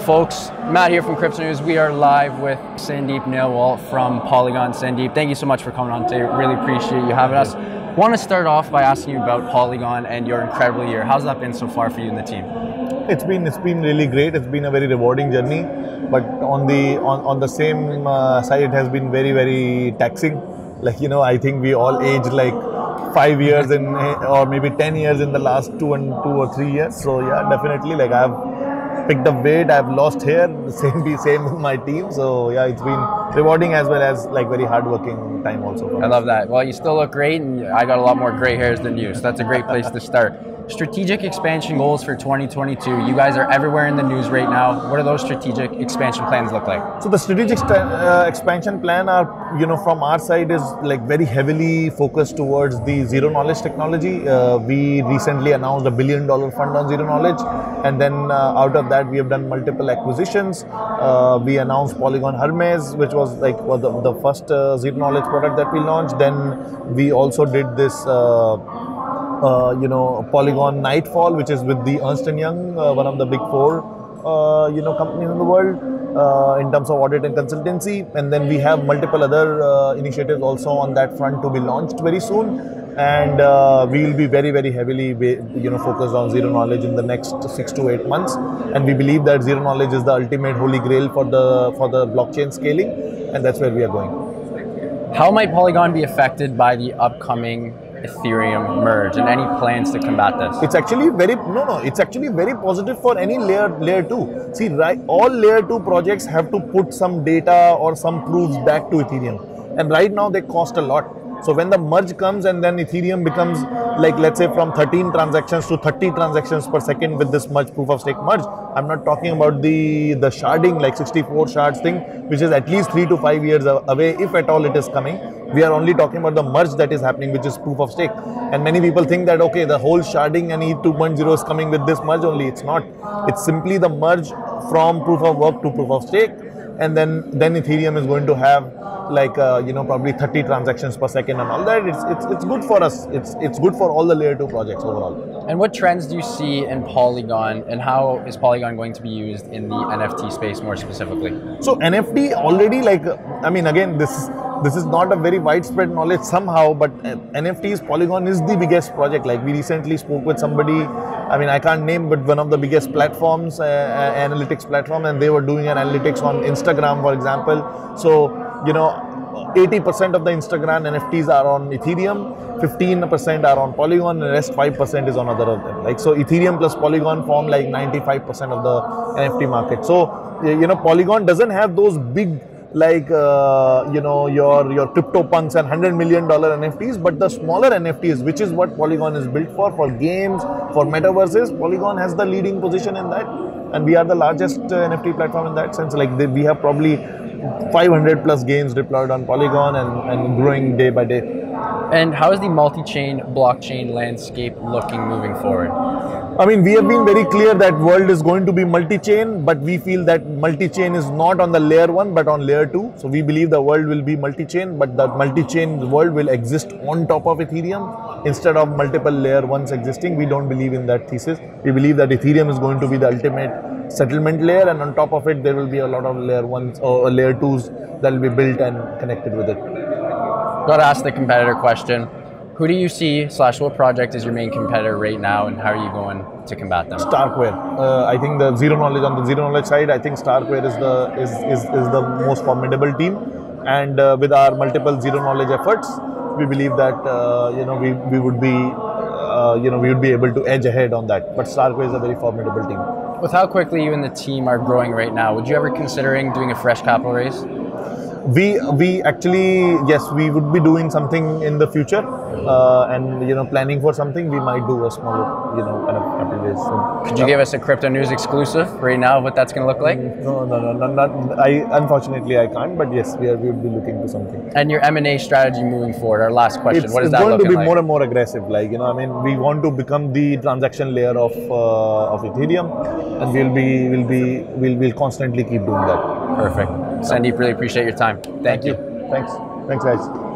folks? Matt here from Crypto News. We are live with Sandeep Nailwal from Polygon. Sandeep, thank you so much for coming on today. Really appreciate you having us. Want to start off by asking you about Polygon and your incredible year. How's that been so far for you and the team? It's been it's been really great. It's been a very rewarding journey, but on the on, on the same uh, side, it has been very very taxing. Like you know, I think we all aged like five years in or maybe ten years in the last two and two or three years. So yeah, definitely like I've picked up weight. I've lost hair. Same be same with my team. So yeah, it's been rewarding as well as like very hardworking time also. I love that. Well, you still look great, and I got a lot more gray hairs than you, so that's a great place to start. Strategic expansion goals for 2022. You guys are everywhere in the news right now. What do those strategic expansion plans look like? So the strategic uh, expansion plan are, you know, from our side is like very heavily focused towards the zero knowledge technology. Uh, we recently announced a billion dollar fund on zero knowledge, and then uh, out of that we have done multiple acquisitions. Uh, we announced Polygon Hermez, which was like was the, the first uh, zero knowledge product that we launched. Then we also did this. Uh, uh, you know, Polygon Nightfall, which is with the Ernst & Young, uh, one of the big four, uh, you know, companies in the world uh, in terms of audit and consultancy. And then we have multiple other uh, initiatives also on that front to be launched very soon. And uh, we will be very, very heavily, you know, focused on zero knowledge in the next six to eight months. And we believe that zero knowledge is the ultimate holy grail for the for the blockchain scaling, and that's where we are going. How might Polygon be affected by the upcoming Ethereum merge and any plans to combat this? It's actually very no no. It's actually very positive for any layer layer two. See, right, all layer two projects have to put some data or some proofs back to Ethereum, and right now they cost a lot. So when the merge comes and then Ethereum becomes like let's say from 13 transactions to 30 transactions per second with this merge proof of stake merge, I'm not talking about the the sharding like 64 shards thing, which is at least three to five years away if at all it is coming. We are only talking about the merge that is happening, which is proof of stake. And many people think that okay, the whole sharding and ETH 2.0 is coming with this merge only. It's not. It's simply the merge from proof of work to proof of stake, and then then Ethereum is going to have like uh, you know probably 30 transactions per second and all that it's, it's it's good for us it's it's good for all the layer 2 projects overall and what trends do you see in polygon and how is polygon going to be used in the nft space more specifically so nft already like i mean again this this is not a very widespread knowledge somehow but uh, nfts polygon is the biggest project like we recently spoke with somebody i mean i can't name but one of the biggest platforms uh, uh analytics platform and they were doing an analytics on instagram for example so you know 80% of the Instagram NFTs are on Ethereum, 15% are on Polygon, and the rest 5% is on other of them. Like so, Ethereum plus Polygon form like 95% of the NFT market. So you know, Polygon doesn't have those big like uh, you know your your CryptoPunks and hundred million dollar NFTs, but the smaller NFTs, which is what Polygon is built for, for games, for metaverses, Polygon has the leading position in that, and we are the largest uh, NFT platform in that sense. Like they, we have probably 500 plus games deployed on Polygon and, and growing day by day. And how is the multi-chain blockchain landscape looking moving forward? I mean, we have been very clear that world is going to be multi-chain, but we feel that multi-chain is not on the layer one, but on layer two. So we believe the world will be multi-chain, but the multi-chain world will exist on top of Ethereum instead of multiple layer ones existing. We don't believe in that thesis. We believe that Ethereum is going to be the ultimate settlement layer and on top of it there will be a lot of layer ones or layer twos that will be built and connected with it. Got to ask the competitor question. Who do you see slash what project is your main competitor right now and how are you going to combat them? Starkware. Uh, I think the zero knowledge on the zero knowledge side, I think Starkware is the is, is, is the most formidable team. And uh, with our multiple zero knowledge efforts, we believe that uh, you know we, we would be uh, you know we would be able to edge ahead on that. But Starkware is a very formidable team. With how quickly you and the team are growing right now, would you ever considering doing a fresh capital raise? We we actually yes we would be doing something in the future uh, and you know planning for something we might do a smaller you know kind of capital so, could you give us a crypto news exclusive right now what that's going to look like? No no no, no not i unfortunately i can't but yes we are we would be looking to something. And your m&a strategy moving forward our last question it's, what is it's that going to be like? more and more aggressive like you know i mean we want to become the transaction layer of uh, of ethereum and we'll be we'll be we'll, we'll constantly keep doing that. Perfect sandeep really appreciate your time thank, Thank you. you. Thanks. Thanks, guys.